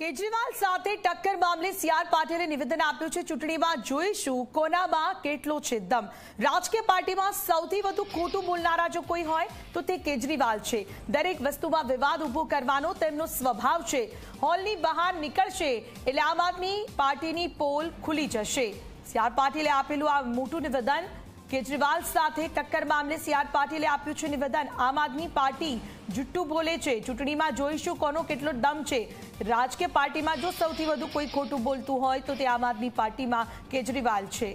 કેજરીવાલ સાથે ટક્કર મામલે સીઆર પાટીલે નિવેદન આપ્યું છે. ચૂંટણીમાં જોઈશું કોનામાં કેટલો છે દમ. રાજકીય પાર્ટીમાં સૌથી વધુ ખોટું બોલનારા જો કોઈ હોય, તો તે કેજરીવાલ છે. દરેક વસ્તુમાં વિવાદ ઊભો કરવાનો તેમનો સ્વભાવ છે. હોલની બહાર નીકળશે એટલે આમ આદમી પાર્ટીની પોલ ખુલી જશે. સીઆર પાટીલે આપેલું આ મોટું નિવેદન કેજરીવાલ સાથે ટક્કર મામલે સીઆર પાટીલે આપ્યું છે નિવેદન આમ આદમી પાર્ટી જુઠ્ઠું બોલે છે ચૂંટણીમાં જોઈશું કોનો કેટલો દમ છે રાજકીય પાર્ટીમાં જો સૌથી વધુ કોઈ ખોટું બોલતું હોય તો તે આમ આદમી પાર્ટીમાં કેજરીવાલ છે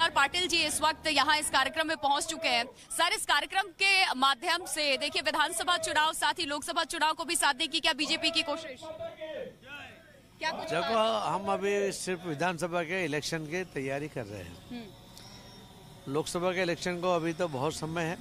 और पाटिल जी इस वक्त यहाँ इस कार्यक्रम में पहुंच चुके हैं सर इस कार्यक्रम के माध्यम से देखिए विधानसभा चुनाव साथ ही लोकसभा चुनाव को भी साधने की क्या बीजेपी की कोशिश क्या कुछ देखो हम अभी सिर्फ़ विधानसभा के इलेक्शन की तैयारी कर रहे हैं। लोकसभा के इलेक्शन को अभी तो बहुत समय है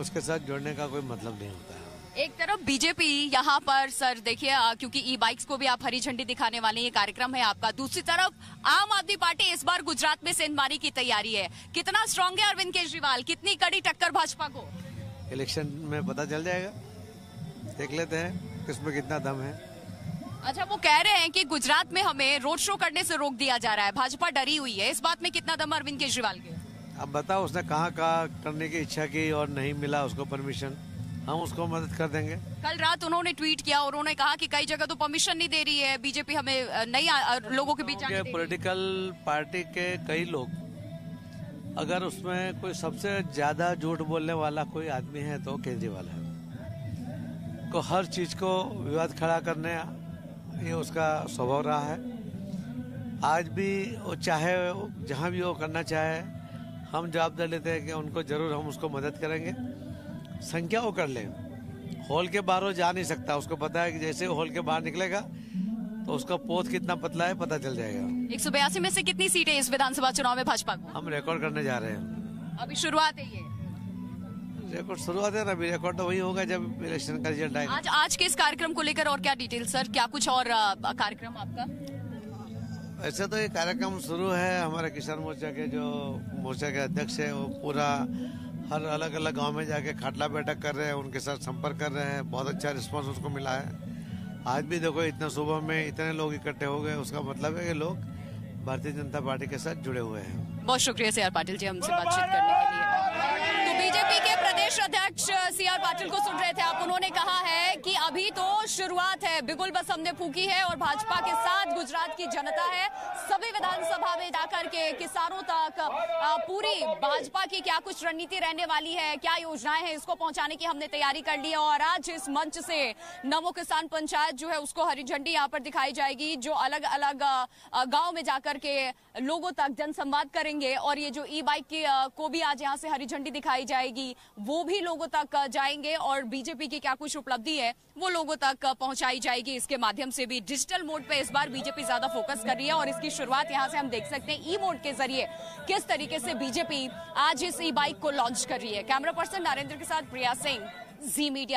उसके साथ जोड़ने का कोई मतलब नहीं होता है। एक तरफ़ बीजेपी यहाँ पर सर देखिए क्योंकि ई बाइक्स को भी आप हरी झंडी दिखाने वाले ये कार्यक्रम है आपका। दूसरी तरफ़ आम आदमी पार्टी इस बार गुजरात में सेंधमारी की तैयारी है। कितना स्ट्रांग है अरविंद केजरीवाल? कितनी कड़ी टक्कर भाजपा को? इलेक्शन में पता चल जाएगा। देख लेते हैं किसमें कितना दम है। अच्छा वो कह रहे हैं कि गुजरात में हमें रोड शो करने से रोक दिया जा रहा है। भाजपा डरी हुई है। इस बात में कितना दम अरविंद केजरीवाल के? अब बताओ उसने कहाँ कहाँ करने की इच्छा की और नहीं मिला उसको परमिशन हम उसको मदद कर देंगे। कल रात उन्होंने ट्वीट किया और उन्होंने कहा कि कई जगह तो परमिशन नहीं दे रही है। बीजेपी हमें नहीं आ- लोगों के बीच। पॉलिटिकल पार्टी के कई लोग अगर उसमें कोई सबसे ज़्यादा झूठ बोलने वाला कोई आदमी है तो केजरीवाल है। को हर चीज़ को विवाद खड़ा करने ये उसका स्वभाव रहा है। आज भी वो चाहे जहाँ भी वो करना चाहे हम जवाबदार लेते हैं कि उनको ज़रूर हम उसको मदद करेंगे। संख्या वो कर ले। हॉल के बाहर वो जा नहीं सकता। उसको पता है कि जैसे हॉल के बाहर निकलेगा तो उसका पोत कितना पतला है पता चल जाएगा। एक सौ बयासी में से कितनी सीटें इस विधानसभा चुनाव में भाजपा को? हम रिकॉर्ड करने जा रहे हैं। अभी शुरुआत है ये। रिकॉर्ड शुरुआत है ना अभी रिकॉर्ड तो वही होगा जब इलेक्शन का रिज़ल्ट आएगा। आज आज के इस कार्यक्रम को लेकर और क्या डिटेल सर क्या कुछ और कार्यक्रम आपका? ऐसे तो ये कार्यक्रम शुरू है हमारे किसान मोर्चा के जो मोर्चा के अध्यक्ष है वो पूरा हर अलग अलग गाँव में जाके खाटला बैठक कर रहे हैं उनके साथ संपर्क कर रहे हैं बहुत अच्छा रिस्पांस उसको मिला है। आज भी देखो इतना सुबह में इतने लोग इकट्ठे हो गए उसका मतलब है कि लोग भारतीय जनता पार्टी के साथ जुड़े हुए हैं। बहुत शुक्रिया सी आर पाटिल जी हमसे बातचीत करने के लिए। तो बीजेपी के प्रदेश अध्यक्ष सी आर पाटिल को सुन रहे थे आप, उन्होंने कहा है कि अभी तो शुरुआत है बिगुल बस हमने फूकी है और भाजपा के साथ गुजरात की जनता है। सभी विधानसभा में जाकर के किसानों तक पूरी भाजपा की क्या कुछ रणनीति रहने वाली है, क्या योजनाएँ हैं, इसको पहुँचाने की हमने तैयारी कर ली है और आज इस मंच से नमो किसान पंचायत जो है, उसको हरी झंडी यहाँ पर दिखाई जाएगी, जो अलग अलग गाँव में जाकर के लोगों तक जनसंवाद करेंगे और ये जो ई बाइक की भी आज यहाँ से हरी झंडी दिखाई जाएगी, वो भी लोगों तक जाएँगे और बीजेपी की क्या कुछ उपलब्धि है, वो लोगों तक पहुंचाई जाएगी। इसके माध्यम से भी डिजिटल मोड पे इस बार बीजेपी ज़्यादा फोकस कर रही है और इसकी शुरुआत यहाँ से हम देख सकते हैं ई मोड के ज़रिए किस तरीके से बीजेपी आज इस ई बाइक को लॉन्च कर रही है। कैमरा पर्सन नरेंद्र के साथ प्रिया सिंह जी मीडिया